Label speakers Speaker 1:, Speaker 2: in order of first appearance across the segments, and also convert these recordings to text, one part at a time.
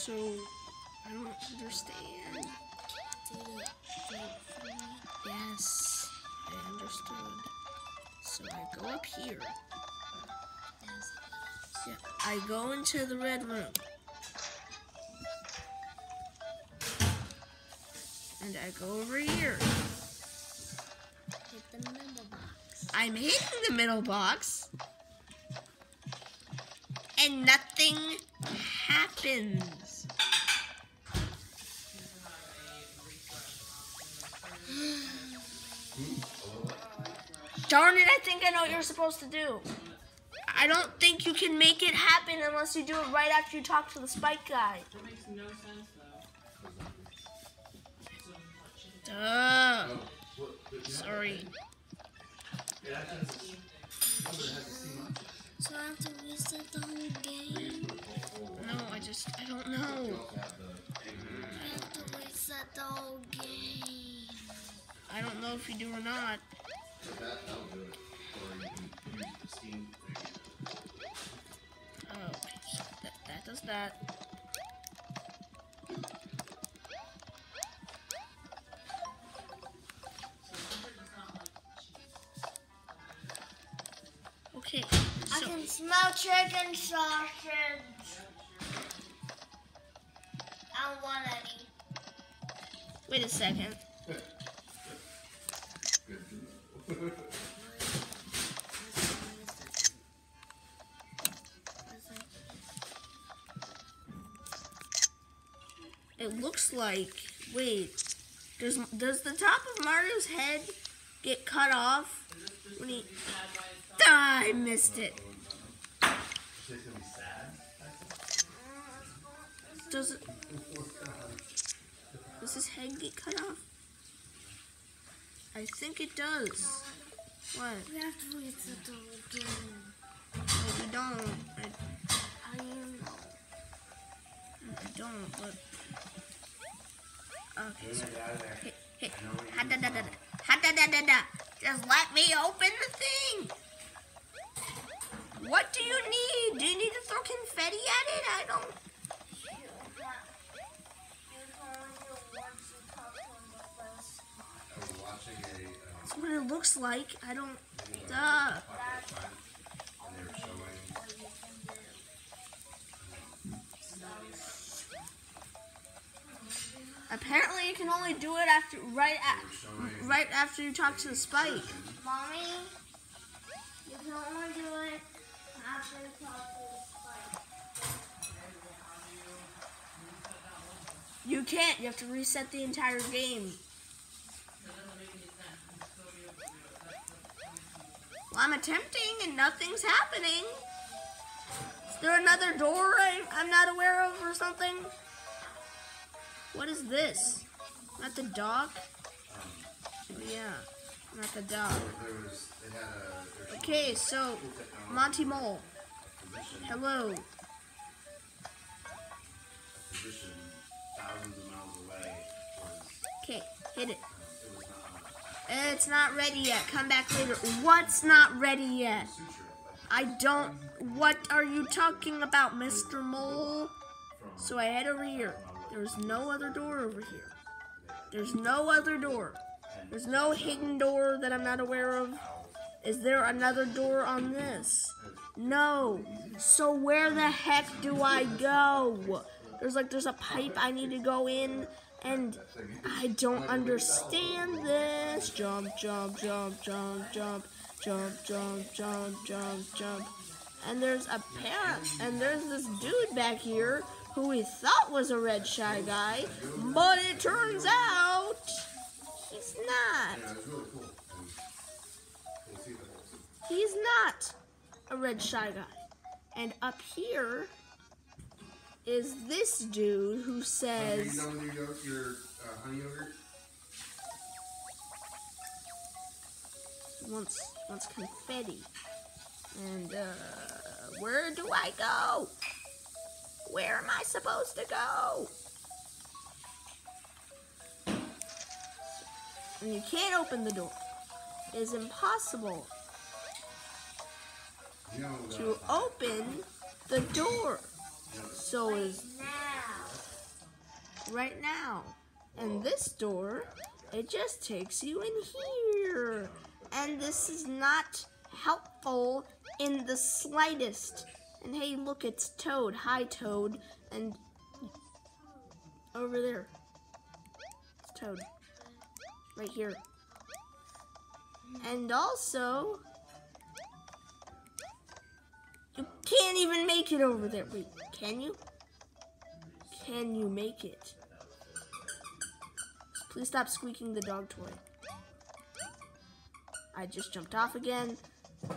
Speaker 1: So, I don't understand. Yes, I understood. So I go up here. Yeah, I go into the red room. And I go over here.
Speaker 2: Hit the middle box.
Speaker 1: I'm hitting the middle box. And nothing happens. Darn it, I think I know what you're supposed to do. I don't think you can make it happen unless you do it right after you talk to the spike guy.
Speaker 3: That makes no sense though.
Speaker 1: Duh. Sorry.
Speaker 2: So I have to reset the whole game.
Speaker 1: I don't know if you do or not. Oh, so that, that does that. Okay,
Speaker 2: I can smell chicken sausage. I don't want any.
Speaker 1: wait a second. It looks like wait, does does the top of Mario's head get cut off when he? Ah, I missed it. Does it? Does his head get cut off? I think it does. What?
Speaker 2: We have to reset the game.
Speaker 1: No, we don't. I,
Speaker 2: I don't.
Speaker 1: I don't. But okay. So, hey, hey, ha da da da da, ha da da da da. Just let me open the thing. What do you need? Do you need to throw confetti at it? I don't. That's what it looks like. I don't. Duh. Apparently, you can only do it after right at, right after you talk to the spike.
Speaker 2: Mommy, you can only do it after you talk to the spike.
Speaker 1: You can't. You have to reset the entire game. I'm attempting and nothing's happening. Is there another door I, I'm not aware of or something? What is this? Not the dog? Oh, yeah, not the dog. Okay, so Monty Mole. Hello. Okay, hit it. It's not ready yet. Come back later. What's not ready yet? I don't. What are you talking about, Mr. Mole? So I head over here. There's no other door over here. There's no other door. There's no hidden door that I'm not aware of. Is there another door on this? No. So where the heck do I go? There's like there's a pipe I need to go in and I don't understand this. Jump, jump, jump, jump, jump, jump, jump, jump, jump, jump. And there's a parent, and there's this dude back here who we thought was a red shy guy, but it turns out he's not. He's not a red shy guy. And up here is this dude who
Speaker 4: Are you
Speaker 1: says.
Speaker 4: done with your, your uh, honey yogurt?
Speaker 1: wants wants confetti. And uh, where do I go? Where am I supposed to go? And you can't open the door. It is impossible
Speaker 4: You know,
Speaker 1: to
Speaker 4: uh,
Speaker 1: open the door. So is
Speaker 2: Now.
Speaker 1: right now. And this door, it just takes you in here. And this is not helpful in the slightest. And hey, look, it's Toad. Hi, Toad. And over there, it's Toad. Right here. And also, you can't even make it over there. Wait, can you? Can you make it? Please stop squeaking the dog toy. I just jumped off again.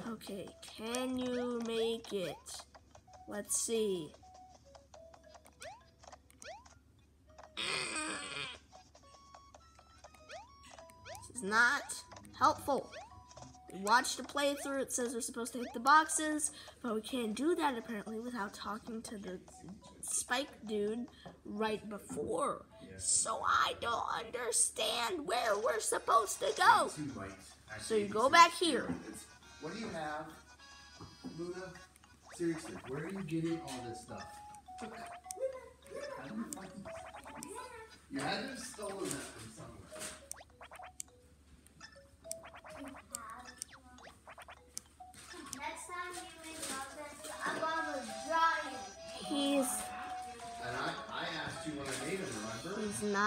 Speaker 1: Okay, can you make it? Let's see. This is not helpful. We the playthrough. It says we're supposed to hit the boxes, but we can't do that apparently without talking to the spike dude right before. So I don't understand where we're supposed to go. So you go back here.
Speaker 4: It's- What do you have, Luna? Seriously, where are you getting all this stuff? How do you find this? You had to have stolen that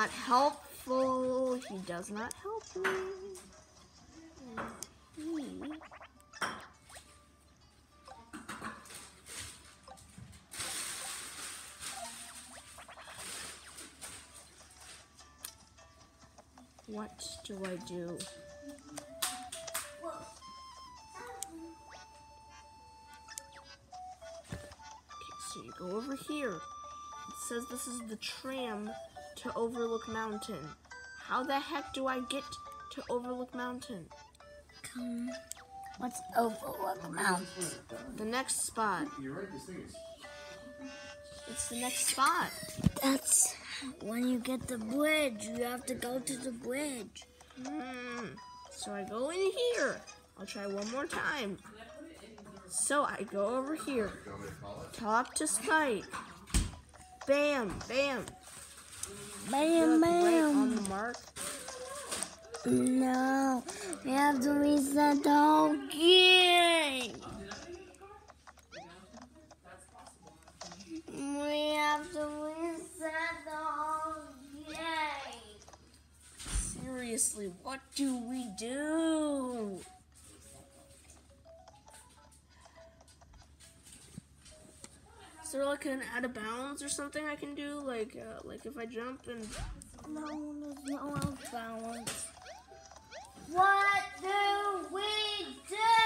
Speaker 1: not helpful. He does not help me. What do I do? Okay, so you go over here. It says this is the tram to Overlook Mountain. How the heck do I get to Overlook Mountain?
Speaker 2: Come. What's Overlook Mountain?
Speaker 1: The next spot.
Speaker 4: You're right, this thing is.
Speaker 1: It's the next spot.
Speaker 2: That's when you get the bridge. You have to go to the bridge.
Speaker 1: Hmm. So I go in here. I'll try one more time. So I go over here.
Speaker 4: You to call?
Speaker 1: Talk to Spike. Bam, bam.
Speaker 2: Bam,
Speaker 1: right on the mark.
Speaker 2: No, we have to reset the whole game. We have to reset the whole game.
Speaker 1: Seriously, what do we do? there like an out of bounds or something I can do? Like, uh, like if I jump and...
Speaker 2: No, there's no out of bounds. What do we do?